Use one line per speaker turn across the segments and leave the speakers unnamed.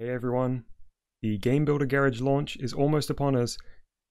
Hey everyone, the Game Builder Garage launch is almost upon us,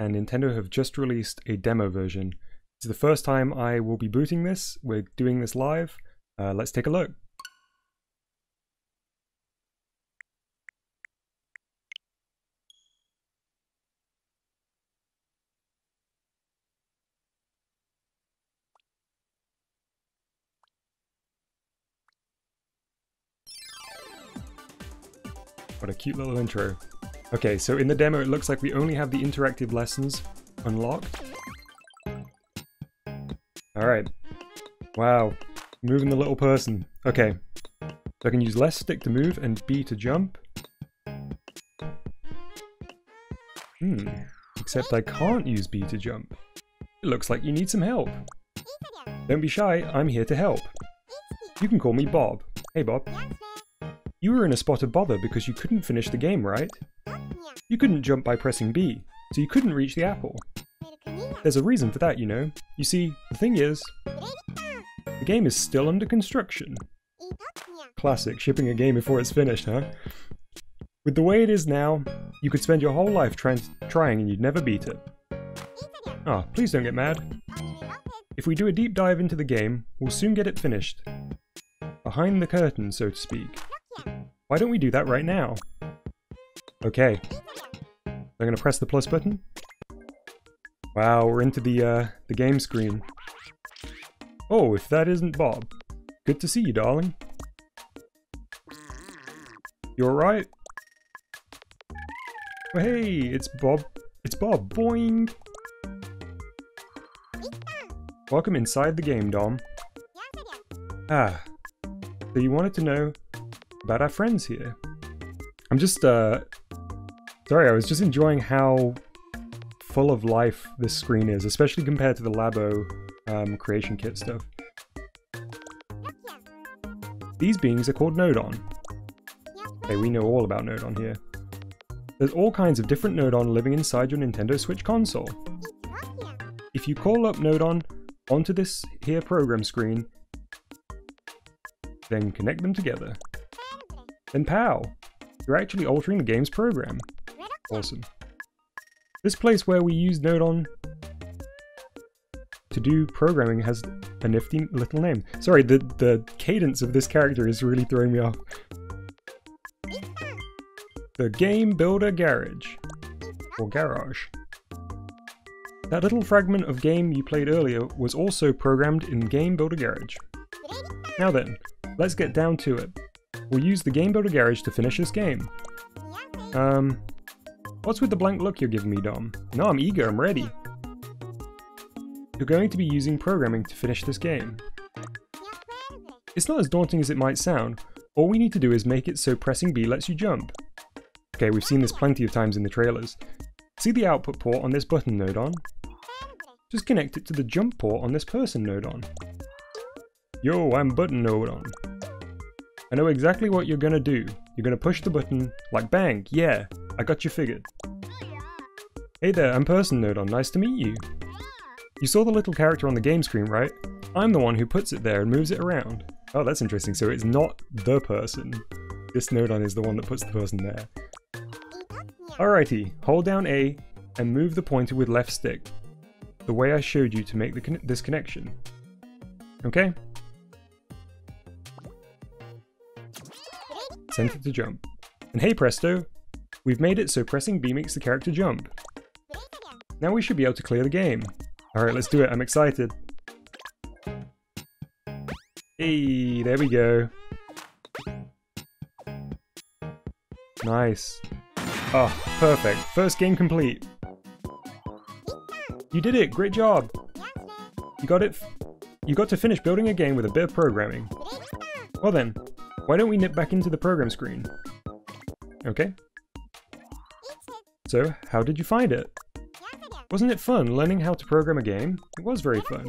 and Nintendo have just released a demo version. It's the first time I will be booting this, we're doing this live. Uh, let's take a look. Cute little intro. Okay, so in the demo it looks like we only have the interactive lessons unlocked. Alright. Wow. Moving the little person. Okay. So I can use left stick to move and B to jump. Hmm. Except I can't use B to jump. It looks like you need some help. Don't be shy, I'm here to help. You can call me Bob. Hey Bob. You were in a spot of bother because you couldn't finish the game, right? You couldn't jump by pressing B, so you couldn't reach the apple. There's a reason for that, you know. You see, the thing is, the game is still under construction. Classic, shipping a game before it's finished, huh? With the way it is now, you could spend your whole life trying, trying and you'd never beat it. Ah, oh, please don't get mad. If we do a deep dive into the game, we'll soon get it finished. Behind the curtain, so to speak. Why don't we do that right now? Okay. I'm gonna press the plus button. Wow, we're into the, uh, the game screen. Oh, if that isn't Bob. Good to see you, darling. You alright? Oh, hey, it's Bob. It's Bob. Boing! Welcome inside the game, Dom. Ah, so you wanted to know about our friends here. I'm just, uh, sorry, I was just enjoying how full of life this screen is, especially compared to the Labo um, creation kit stuff. These beings are called Nodon. Okay, we know all about Nodon here. There's all kinds of different Nodon living inside your Nintendo Switch console. If you call up Nodon onto this here program screen, then connect them together. Then pow! You're actually altering the game's program. Awesome. This place where we use Nodon to do programming has a nifty little name. Sorry, the, the cadence of this character is really throwing me off. The Game Builder Garage. Or Garage. That little fragment of game you played earlier was also programmed in Game Builder Garage. Now then, let's get down to it. We'll use the Game Builder Garage to finish this game. Um, what's with the blank look you're giving me, Dom? No, I'm eager, I'm ready. You're going to be using programming to finish this game. It's not as daunting as it might sound. All we need to do is make it so pressing B lets you jump. Okay, we've seen this plenty of times in the trailers. See the output port on this button Nodon? Just connect it to the jump port on this person Nodon. Yo, I'm button Nodon. I know exactly what you're gonna do. You're gonna push the button, like bang, yeah, I got you figured. Hey there, I'm Person Nodon, nice to meet you. You saw the little character on the game screen, right? I'm the one who puts it there and moves it around. Oh, that's interesting, so it's not the person. This Nodon is the one that puts the person there. Alrighty, hold down A and move the pointer with left stick, the way I showed you to make con this connection. Okay? Sent it to jump. And hey presto, we've made it so pressing B makes the character jump. Now we should be able to clear the game. Alright, let's do it, I'm excited. Hey, there we go. Nice. Oh, perfect. First game complete. You did it, great job. You got it. You got to finish building a game with a bit of programming. Well then, why don't we nip back into the program screen? Okay. So, how did you find it? Wasn't it fun learning how to program a game? It was very fun.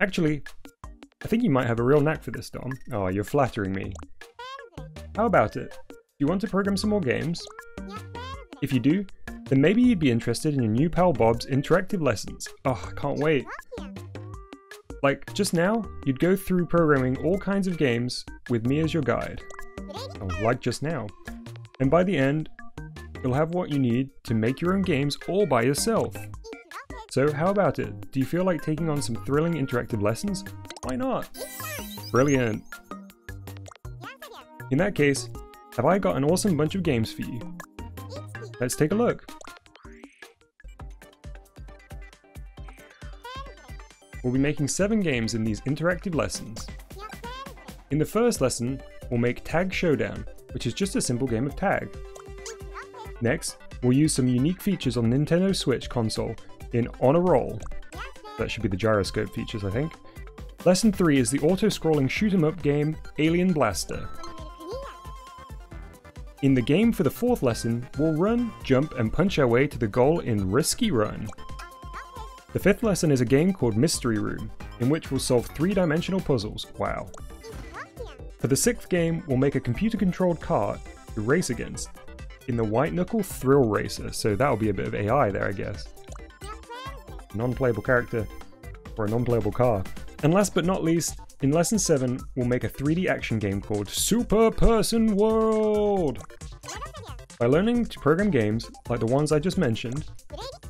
Actually, I think you might have a real knack for this, Dom. Oh, you're flattering me. How about it? Do you want to program some more games? If you do, then maybe you'd be interested in your new pal Bob's interactive lessons. Oh, I can't wait. Like, just now, you'd go through programming all kinds of games with me as your guide. Like just now. And by the end, you'll have what you need to make your own games all by yourself. So how about it? Do you feel like taking on some thrilling interactive lessons? Why not? Brilliant! In that case, have I got an awesome bunch of games for you? Let's take a look. We'll be making 7 games in these interactive lessons. In the first lesson, we'll make Tag Showdown, which is just a simple game of tag. Next, we'll use some unique features on Nintendo Switch console in On a Roll. That should be the gyroscope features, I think. Lesson 3 is the auto-scrolling shoot 'em up game Alien Blaster. In the game for the fourth lesson, we'll run, jump, and punch our way to the goal in Risky Run. The fifth lesson is a game called Mystery Room, in which we'll solve three-dimensional puzzles. Wow. For the sixth game, we'll make a computer-controlled car to race against in the White Knuckle Thrill Racer, so that'll be a bit of AI there, I guess. Non-playable character, or a non-playable car. And last but not least, in Lesson 7, we'll make a 3D action game called Super Person World! By learning to program games, like the ones I just mentioned,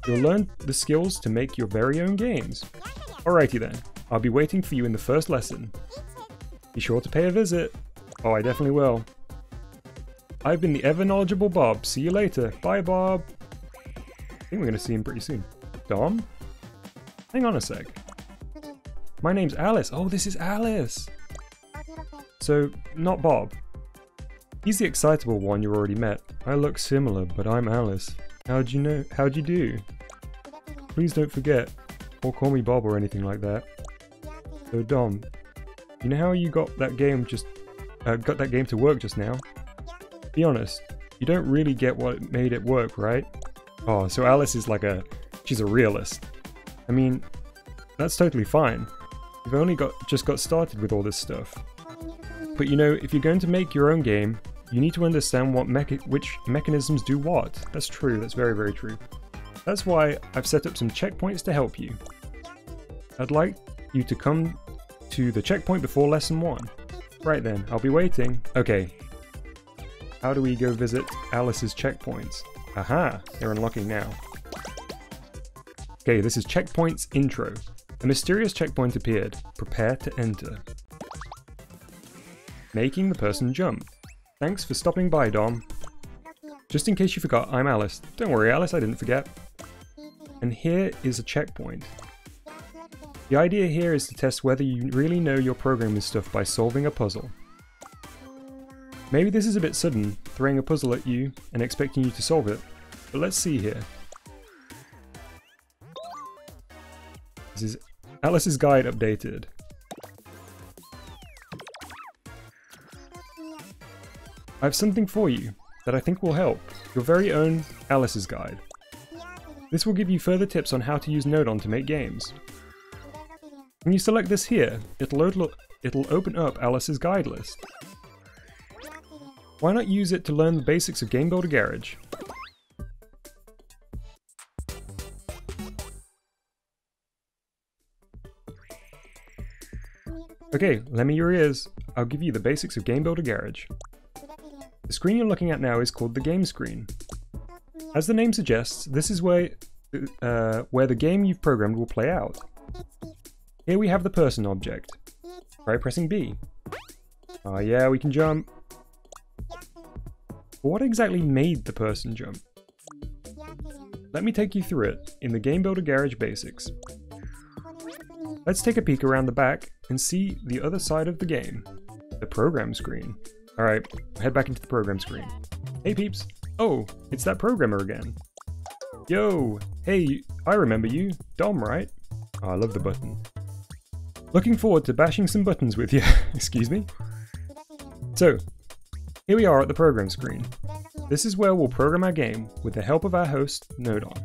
you'll learn the skills to make your very own games. Alrighty then, I'll be waiting for you in the first lesson. Be sure to pay a visit. Oh, I definitely will. I've been the ever knowledgeable Bob. See you later. Bye, Bob. I think we're going to see him pretty soon. Dom? Hang on a sec. My name's Alice. Oh, this is Alice. So, not Bob. He's the excitable one you already met. I look similar, but I'm Alice. How'd you know? How'd you do? Please don't forget, or call me Bob or anything like that. So Dom, you know how you got that game just uh, got that game to work just now? Be honest, you don't really get what made it work, right? Oh, so Alice is like a she's a realist. I mean, that's totally fine. You've only got just got started with all this stuff. But you know, if you're going to make your own game, you need to understand what mecha which mechanisms do what. That's true, that's very, very true. That's why I've set up some checkpoints to help you. I'd like you to come to the checkpoint before lesson 1. Right then, I'll be waiting. Okay. How do we go visit Alice's checkpoints? Aha, they're unlocking now. Okay, this is checkpoints intro. A mysterious checkpoint appeared. Prepare to enter. Making the person jump. Thanks for stopping by, Dom. Just in case you forgot, I'm Alice. Don't worry, Alice, I didn't forget. And here is a checkpoint. The idea here is to test whether you really know your programming stuff by solving a puzzle. Maybe this is a bit sudden, throwing a puzzle at you and expecting you to solve it, but let's see here. This is Alice's Guide updated. I have something for you that I think will help, your very own Alice's Guide. This will give you further tips on how to use Nodon to make games. When you select this here, it'll, it'll open up Alice's guide list. Why not use it to learn the basics of Game Builder Garage? Okay, lend me your ears. I'll give you the basics of Game Builder Garage. The screen you're looking at now is called the game screen. As the name suggests, this is where, uh, where the game you've programmed will play out. Here we have the person object. Try pressing B. Oh yeah, we can jump. But what exactly made the person jump? Let me take you through it in the Game Builder Garage Basics. Let's take a peek around the back and see the other side of the game, the program screen. Alright, head back into the program screen. Hey peeps! Oh, it's that programmer again. Yo! Hey, I remember you. Dom, right? Oh, I love the button. Looking forward to bashing some buttons with you. Excuse me. So, here we are at the program screen. This is where we'll program our game with the help of our host, Nodon.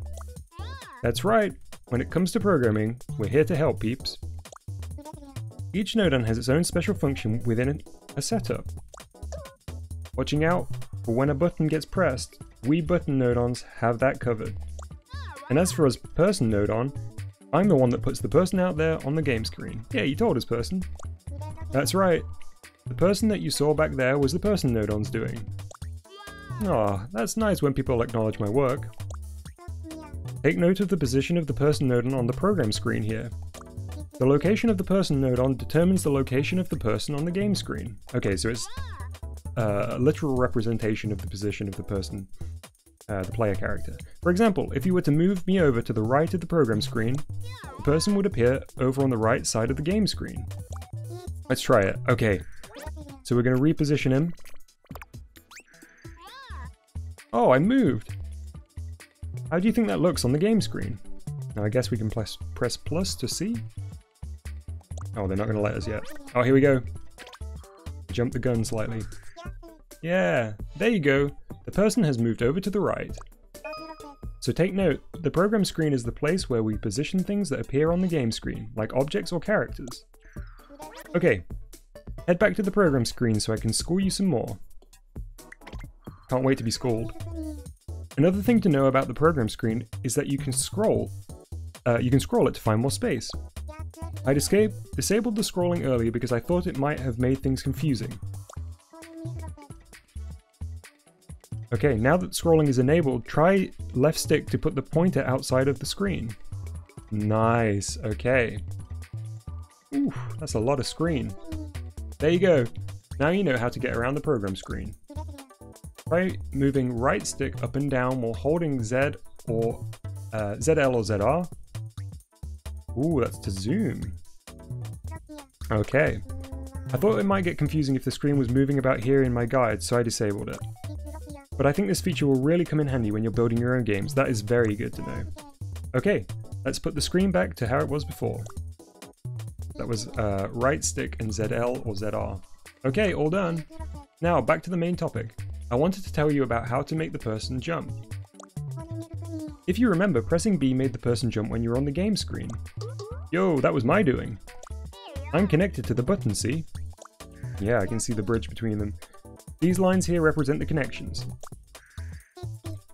That's right, when it comes to programming, we're here to help peeps. Each Nodon has its own special function within a setup. Watching out for when a button gets pressed, we button Nodons have that covered. And as for us person Nodon, I'm the one that puts the person out there on the game screen. Yeah, you told us, person. That's right. The person that you saw back there was the person Nodon's doing. Aw, that's nice when people acknowledge my work. Take note of the position of the person nodon on the program screen here. The location of the person nodon determines the location of the person on the game screen. Okay, so it's uh, a literal representation of the position of the person, uh, the player character. For example, if you were to move me over to the right of the program screen, the person would appear over on the right side of the game screen. Let's try it. Okay, so we're going to reposition him. Oh, I moved! How do you think that looks on the game screen? Now I guess we can press, press plus to see. Oh, they're not going to let us yet. Oh, here we go. Jump the gun slightly. Yeah, there you go. The person has moved over to the right. So take note, the program screen is the place where we position things that appear on the game screen, like objects or characters. Okay, head back to the program screen so I can school you some more. Can't wait to be schooled. Another thing to know about the program screen is that you can scroll. Uh, you can scroll it to find more space. I'd escape, disabled the scrolling earlier because I thought it might have made things confusing. Okay, now that scrolling is enabled, try left stick to put the pointer outside of the screen. Nice, okay. Ooh, that's a lot of screen. There you go. Now you know how to get around the program screen. Try moving right stick up and down while holding Z or uh, ZL or ZR Ooh, that's to zoom. Okay. I thought it might get confusing if the screen was moving about here in my guide, so I disabled it. But I think this feature will really come in handy when you're building your own games, that is very good to know. Okay, let's put the screen back to how it was before. That was uh, right stick and ZL or ZR. Okay, all done. Now, back to the main topic. I wanted to tell you about how to make the person jump. If you remember, pressing B made the person jump when you were on the game screen. Yo, that was my doing. I'm connected to the button, see? Yeah, I can see the bridge between them. These lines here represent the connections.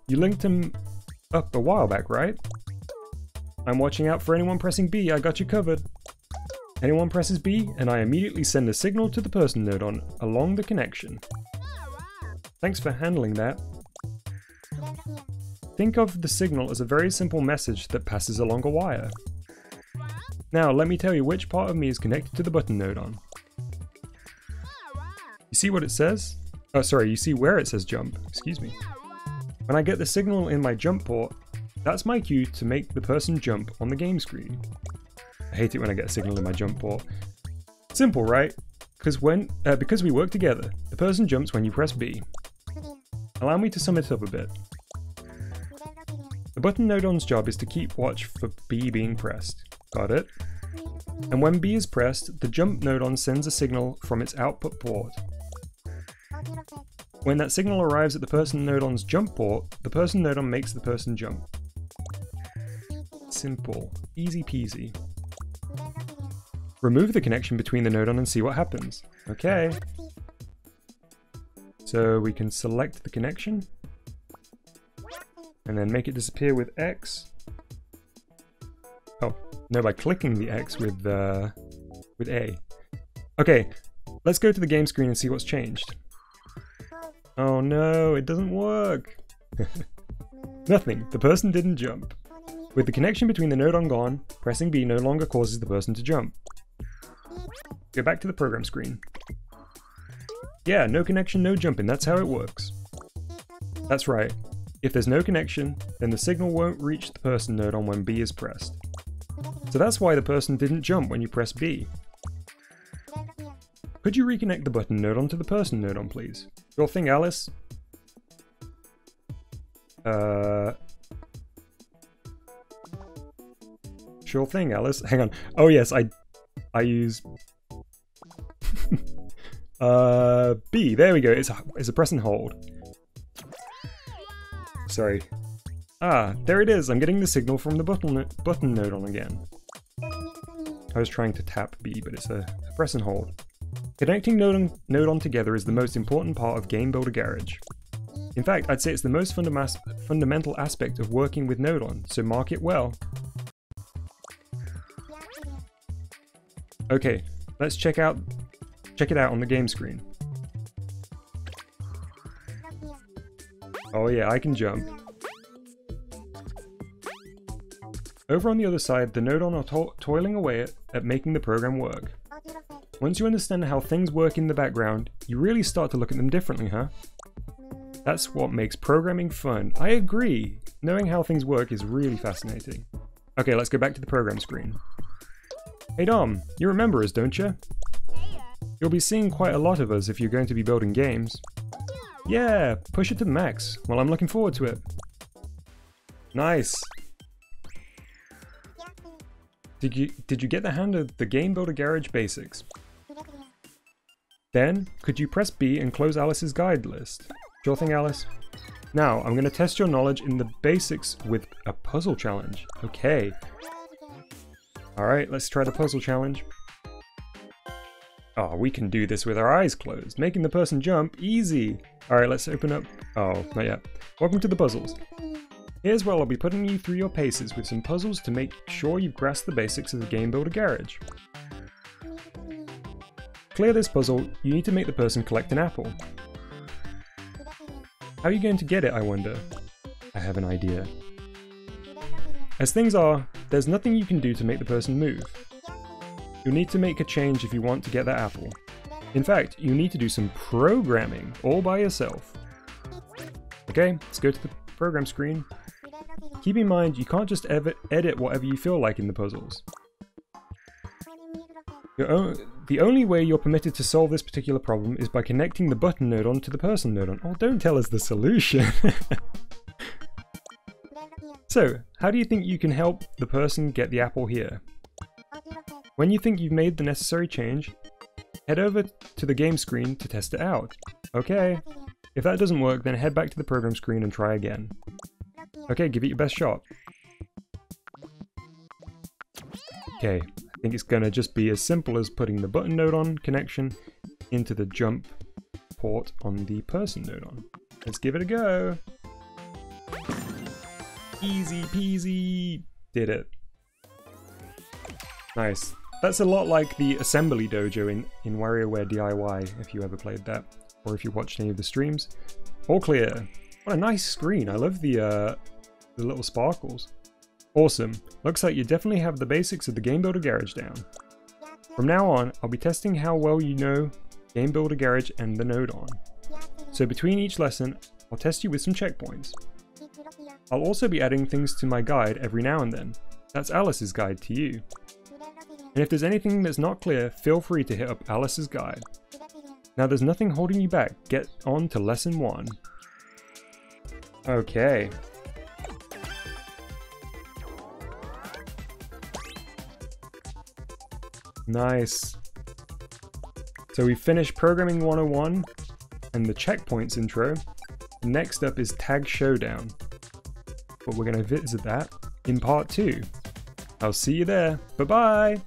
You linked them up a while back, right? I'm watching out for anyone pressing B, I got you covered. Anyone presses B, and I immediately send a signal to the person nodon along the connection. Thanks for handling that. Think of the signal as a very simple message that passes along a wire. Now let me tell you which part of me is connected to the button nodon. You see what it says? Oh sorry, you see where it says jump, excuse me. When I get the signal in my jump port, that's my cue to make the person jump on the game screen. I hate it when I get a signal in my jump port. Simple, right? Because when, uh, because we work together, the person jumps when you press B. Allow me to sum it up a bit. The button nodon's job is to keep watch for B being pressed. Got it? And when B is pressed, the jump nodon sends a signal from its output port. When that signal arrives at the person nodon's jump port, the person nodon makes the person jump. Simple. Easy peasy. Remove the connection between the nodon and see what happens. Okay. So we can select the connection and then make it disappear with X. Oh, no, by clicking the X with, uh, with A. Okay, let's go to the game screen and see what's changed. Oh no, it doesn't work! Nothing, the person didn't jump. With the connection between the node nodon gone, pressing B no longer causes the person to jump. Go back to the program screen. Yeah, no connection, no jumping, that's how it works. That's right, if there's no connection, then the signal won't reach the person nodon when B is pressed. So that's why the person didn't jump when you press B. Could you reconnect the button nodon to the person nodon, please? Your thing, Alice? Uh... Sure thing, Alice. Hang on. Oh yes, I... I use... uh... B, there we go. It's a, it's a press and hold. Sorry. Ah, there it is. I'm getting the signal from the button, button nodon again. I was trying to tap B, but it's a, a press and hold. Connecting nodon, nodon together is the most important part of Game Builder Garage. In fact, I'd say it's the most fundamental aspect of working with Nodon, so mark it well. Okay, let's check out check it out on the game screen. Oh yeah, I can jump. Over on the other side, the Nodon are to toiling away at, at making the program work. Once you understand how things work in the background, you really start to look at them differently, huh? That's what makes programming fun. I agree. Knowing how things work is really fascinating. Okay, let's go back to the program screen. Hey Dom, you remember us, don't you? You'll be seeing quite a lot of us if you're going to be building games. Yeah, push it to the max. Well, I'm looking forward to it. Nice. Did you did you get the hand of the Game Builder Garage basics? Then, could you press B and close Alice's guide list? Sure thing, Alice. Now, I'm going to test your knowledge in the basics with a puzzle challenge. Okay. Alright, let's try the puzzle challenge. Oh, we can do this with our eyes closed, making the person jump easy. Alright, let's open up... Oh, not yet. Welcome to the puzzles. Here's where I'll be putting you through your paces with some puzzles to make sure you've grasped the basics of the Game Builder Garage. Clear this puzzle, you need to make the person collect an apple. How are you going to get it, I wonder? I have an idea. As things are, there's nothing you can do to make the person move. You'll need to make a change if you want to get that apple. In fact, you need to do some programming all by yourself. Okay, let's go to the program screen. Keep in mind, you can't just edit whatever you feel like in the puzzles. The only way you're permitted to solve this particular problem is by connecting the button node to the person node Oh, don't tell us the solution! so, how do you think you can help the person get the apple here? When you think you've made the necessary change, head over to the game screen to test it out. Okay, if that doesn't work, then head back to the program screen and try again. Okay, give it your best shot. Okay, I think it's going to just be as simple as putting the button nodon connection into the jump port on the person nodon. Let's give it a go. Easy peasy. Did it. Nice. That's a lot like the assembly dojo in, in WarioWare DIY, if you ever played that, or if you watched any of the streams. All clear. What a nice screen. I love the, uh, the little sparkles. Awesome. Looks like you definitely have the basics of the Game Builder Garage down. From now on, I'll be testing how well you know Game Builder Garage and the Nodon. So between each lesson, I'll test you with some checkpoints. I'll also be adding things to my guide every now and then. That's Alice's guide to you. And if there's anything that's not clear, feel free to hit up Alice's guide. Now there's nothing holding you back, get on to lesson 1. Okay, Nice. So we finished Programming 101 and the checkpoints intro. Next up is Tag Showdown. But we're going to visit that in part 2. I'll see you there. Bye-bye!